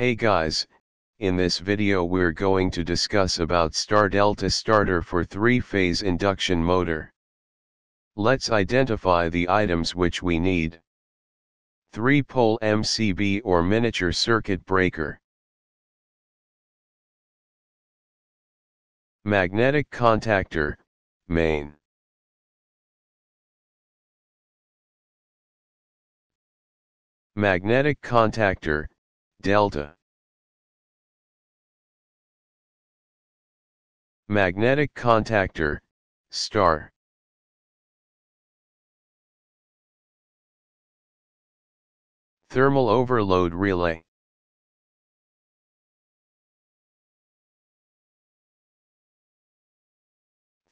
Hey guys, in this video we're going to discuss about Star Delta starter for 3-phase induction motor. Let's identify the items which we need. 3-pole MCB or miniature circuit breaker. Magnetic contactor, main. Magnetic contactor, delta. Magnetic contactor, star. Thermal overload relay.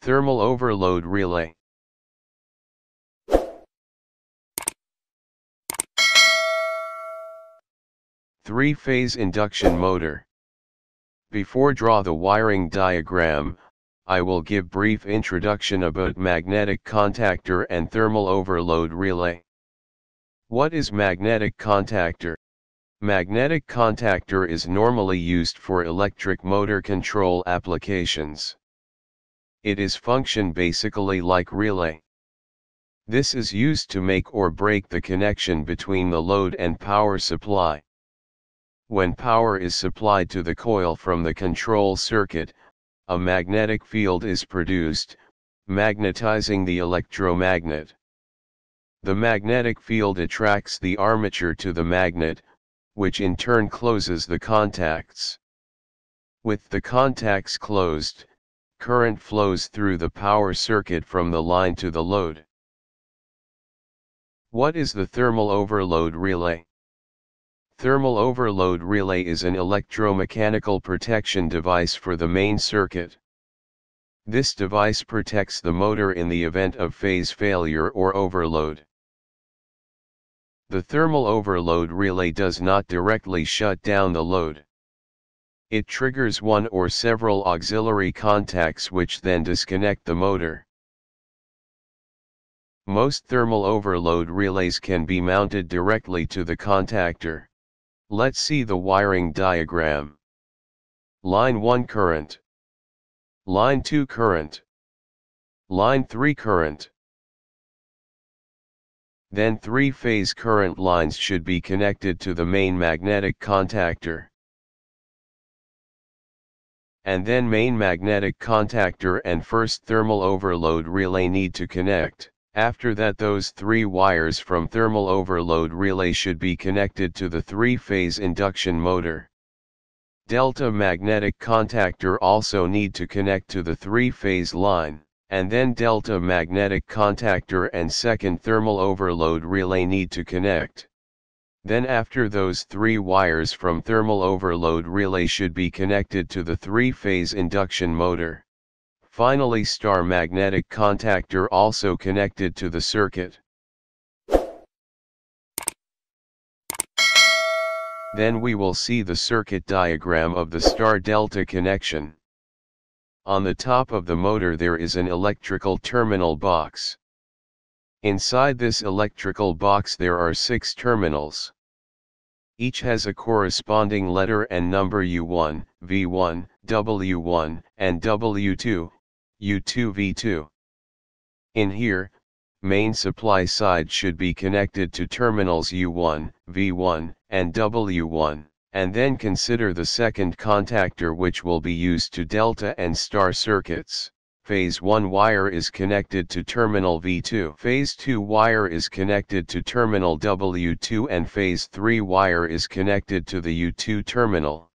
Thermal overload relay. Three-phase induction motor. Before draw the wiring diagram, I will give brief introduction about magnetic contactor and thermal overload relay. What is magnetic contactor? Magnetic contactor is normally used for electric motor control applications. It is function basically like relay. This is used to make or break the connection between the load and power supply. When power is supplied to the coil from the control circuit, a magnetic field is produced, magnetizing the electromagnet. The magnetic field attracts the armature to the magnet, which in turn closes the contacts. With the contacts closed, current flows through the power circuit from the line to the load. What is the thermal overload relay? Thermal overload relay is an electromechanical protection device for the main circuit. This device protects the motor in the event of phase failure or overload. The thermal overload relay does not directly shut down the load. It triggers one or several auxiliary contacts which then disconnect the motor. Most thermal overload relays can be mounted directly to the contactor. Let's see the wiring diagram. Line 1 current. Line 2 current. Line 3 current. Then three-phase current lines should be connected to the main magnetic contactor. And then main magnetic contactor and first thermal overload relay need to connect. After that those three wires from thermal overload relay should be connected to the three-phase induction motor. Delta magnetic contactor also need to connect to the three-phase line, and then delta magnetic contactor and second thermal overload relay need to connect. Then after those three wires from thermal overload relay should be connected to the three-phase induction motor. Finally star magnetic contactor also connected to the circuit. Then we will see the circuit diagram of the star-delta connection. On the top of the motor there is an electrical terminal box. Inside this electrical box there are six terminals. Each has a corresponding letter and number U1, V1, W1, and W2, U2V2. In here, main supply side should be connected to terminals U1, V1, and W1, and then consider the second contactor which will be used to delta and star circuits. Phase 1 wire is connected to terminal V2. Phase 2 wire is connected to terminal W2 and phase 3 wire is connected to the U2 terminal.